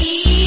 eat.